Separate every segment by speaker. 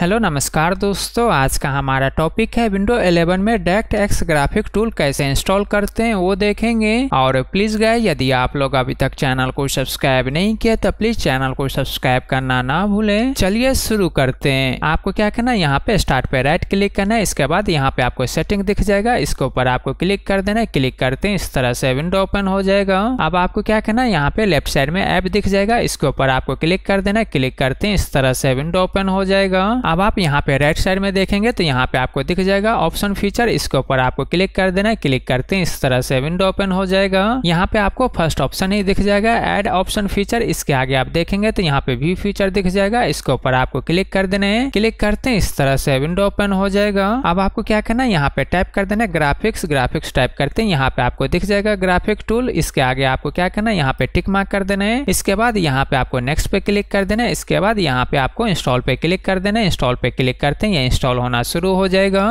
Speaker 1: Hello, नमस्कार दोस्तों। आज का हमारा टॉपिक है विंडो 11 में डायरेक्ट एक्स ग्राफिक टूल कैसे इंस्टॉल करते हैं, वो देखेंगे। और प्लीज़ गए यदि आप लोग अभी तक चैनल को सब्सक्राइब नहीं किया तो प्लीज़ चैनल को सब्सक्राइब करना ना भूलें। चलिए शुरू करते हैं। आपको क्या करना है? यहाँ पे स्टार्ट पे राइट क्लिक करना है। इसके बाद यहाँ पे आपको सेटिंग दिख जाएगा। इसके ऊपर आपको क्लिक कर देना है। क्लिक करते हैं, इस तरह से विंडो ओपन हो जाएगा। अब आपको क्या करना है? यहाँ पे लेफ़्ट साइड में ऐप दिख जाएगा। इसके ऊपर आपको क्लिक कर देना है। क्लिक करते हैं, इस तरह से विंडो ओपन हो जाएगा। अब आप यहाँ पे राइट साइड में देखेंगे तो यहाँ पे आपको दिख जाएगा ऑप्शन फीचर इसके ऊपर आपको क्लिक कर देना है। क्लिक करते हैं, इस तरह से विंडो ओपन हो जाएगा। यहाँ पे आपको फ़र्स्ट ऑप्शन ही दिख जाएगा एड ऑप्शन फीचर इसके आगे आप देखेंगे तो यहाँ पे व्यू फीचर दिख जाएगा। इसके ऊपर आपको क्लिक कर देना है। क्लिक करते हैं, इस तरह से विंडो ओपन हो जाएगा। अब आपको क्या करना है? यहाँ पे टाइप कर देना है ग्राफिक्स ग्राफिक्स टाइप करते हैं, यहाँ पे आपको दिख जाएगा ग्राफिक टूल इसके आगे आपको क्या करना है? यहाँ पे टिक मार्क कर देना है। इसके बाद यहाँ पे आपको नेक्स्ट पे क्लिक कर देना है। इसके बाद यहाँ पे आपको इंस्टॉल पे क्लिक कर देना है। इंस्टॉल पे क्लिक करते हैं ये इंस्टॉल होना शुरू हो जाएगा।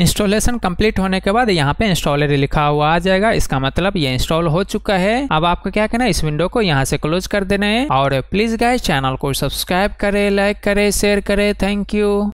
Speaker 1: इंस्टॉलेशन कंप्लीट होने के बाद यहाँ पे इंस्टॉलर लिखा हुआ आ जाएगा। इसका मतलब ये इंस्टॉल हो चुका है। अब आपको क्या करना है? इस विंडो को यहाँ से क्लोज कर देना है। और प्लीज़ गाय चैनल को सब्सक्राइब करे लाइक करे शेयर करे। Thank you